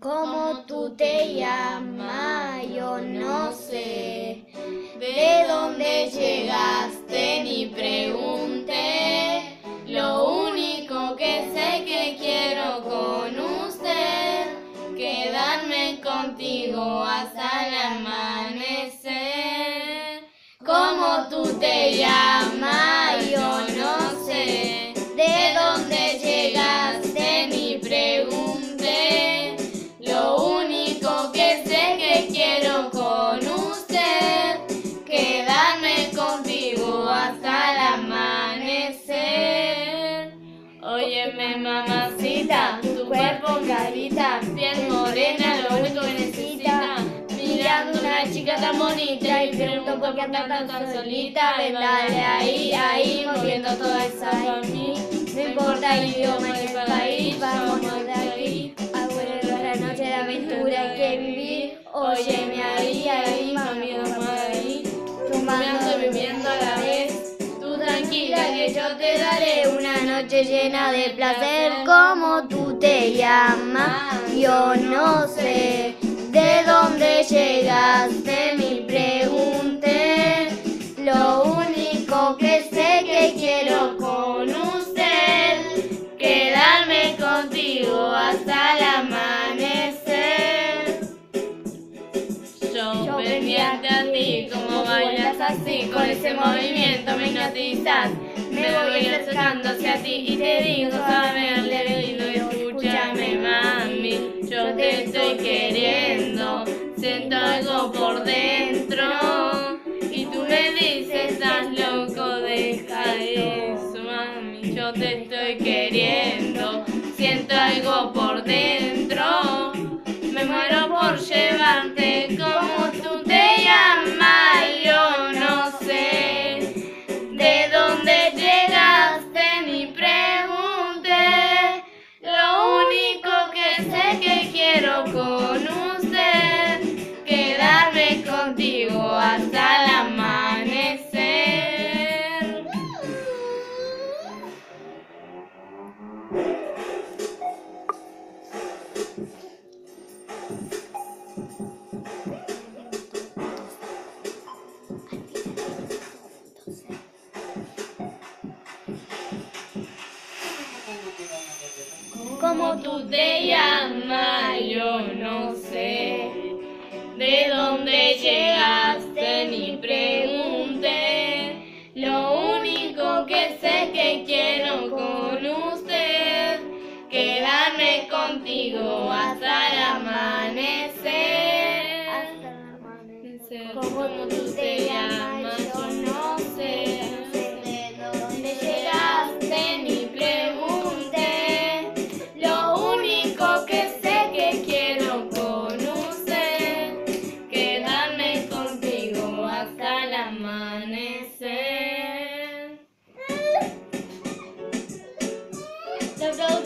¿Cómo tú te llamas? Yo no sé. ¿De dónde llegaste? Ni pregunté. Lo único que sé que quiero con usted, quedarme contigo hasta el amanecer. ¿Cómo tú te llamas? Chica tan bonita y pregunto por qué anda tan solita. Ven, dale ahí, ahí, moviendo toda esa mí. No importa el idioma ni el país, vamos de aquí. Abuelo, la noche de aventura hay que vivir. Óyeme ahí, ahí, mami, ahí. Tomando y bebiendo a la vez. Tú tranquila que yo te daré una noche llena de placer. ¿Cómo tú te llamas? Yo no sé. ¿De dónde llegaste? Me pregunté. Lo único que sé que quiero con usted, quedarme contigo hasta el amanecer. Yo pendiente a ti, como bailas así, con ese movimiento me hipnotizas. Me voy acercando hacia ti y te digo, suave siento algo por dentro. Y tú me dices, estás loco, deja eso, mami, yo te estoy queriendo, siento algo por dentro. Me muero por llevarte ¿Cómo tú te llamas? Yo no sé. ¿De dónde llegaste? Ni pregunté. Lo único que sé que quiero con usted, quedarme contigo hasta el amanecer. ¿Cómo tú te llamas? Road.